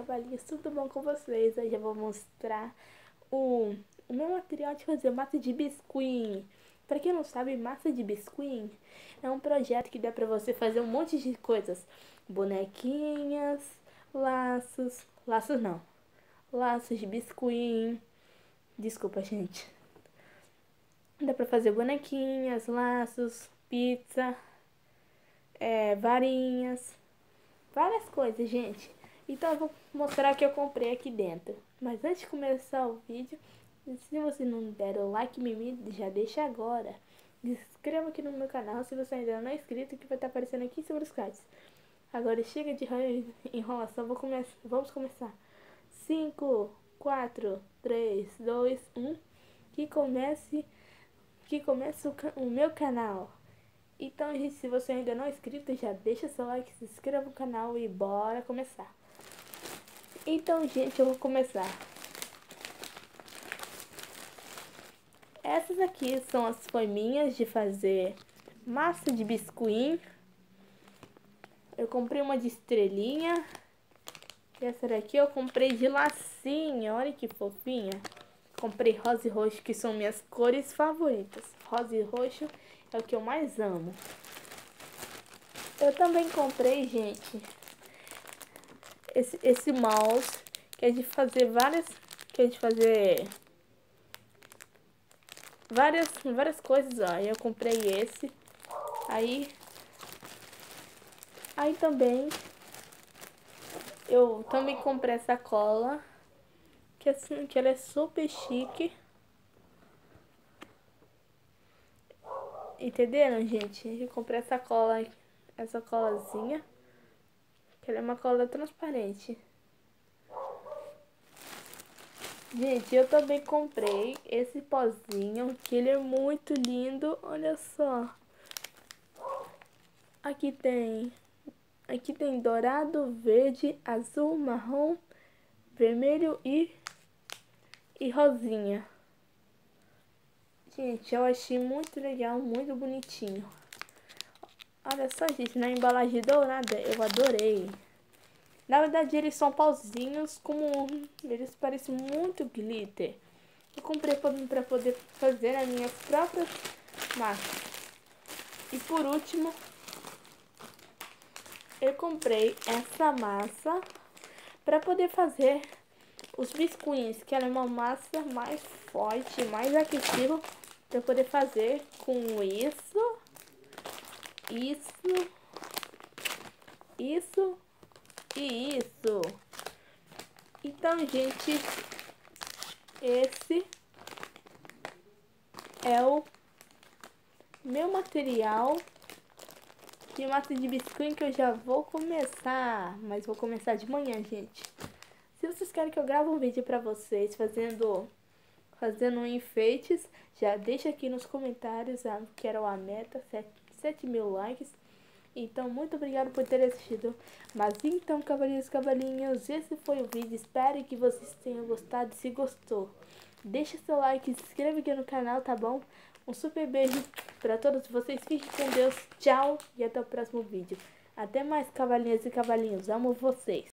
cavalinhos, tudo bom com vocês? Hoje eu vou mostrar o, o meu material de fazer massa de biscuit. Para quem não sabe, massa de biscuit é um projeto que dá para você fazer um monte de coisas. Bonequinhas, laços, laços não, laços de biscuit. Desculpa, gente. Dá para fazer bonequinhas, laços, pizza, é, varinhas, várias coisas, gente. Então eu vou mostrar o que eu comprei aqui dentro. Mas antes de começar o vídeo, se você não der o like mimi, já deixa agora. Inscreva aqui no meu canal se você ainda não é inscrito, que vai estar aparecendo aqui sobre os cards. Agora chega de enrolação, vou come vamos começar. 5, 4, 3, 2, 1. Que comece, que comece o, o meu canal. Então, gente, se você ainda não é inscrito, já deixa seu like, se inscreva no canal e bora começar. Então, gente, eu vou começar. Essas aqui são as forminhas de fazer massa de biscuit. Eu comprei uma de estrelinha. E essa daqui eu comprei de lacinha. Olha que fofinha. Comprei rosa e roxo, que são minhas cores favoritas. Rosa e roxo é o que eu mais amo. Eu também comprei, gente, esse, esse mouse, que é de fazer várias, que é de fazer várias, várias coisas, ó. Eu comprei esse, aí, aí também, eu também comprei essa cola, que, assim, que ela é super chique. Entenderam, gente? Eu comprei essa cola, essa colazinha. Que ela é uma cola transparente. Gente, eu também comprei esse pozinho, que ele é muito lindo, olha só. Aqui tem, aqui tem dourado, verde, azul, marrom, vermelho e, e rosinha. Gente, eu achei muito legal, muito bonitinho. Olha só, gente, na embalagem dourada, eu adorei. Na verdade, eles são pauzinhos, como eles parecem muito glitter. Eu comprei para poder fazer as minhas próprias massas. E por último, eu comprei essa massa para poder fazer os biscuits, que ela é uma massa mais forte, mais aquecida para poder fazer com isso, isso, isso e isso. Então, gente, esse é o meu material de massa de biscoito que eu já vou começar, mas vou começar de manhã, gente. Se vocês querem que eu grave um vídeo pra vocês fazendo fazendo enfeites, já deixa aqui nos comentários, ah, que era a meta, 7, 7 mil likes. Então, muito obrigado por ter assistido. Mas então, cavalinhos e cavalinhos, esse foi o vídeo. Espero que vocês tenham gostado. Se gostou, deixa seu like, se inscreva aqui no canal, tá bom? Um super beijo para todos vocês. Fiquem com Deus. Tchau e até o próximo vídeo. Até mais, cavalinhas e cavalinhos. Amo vocês.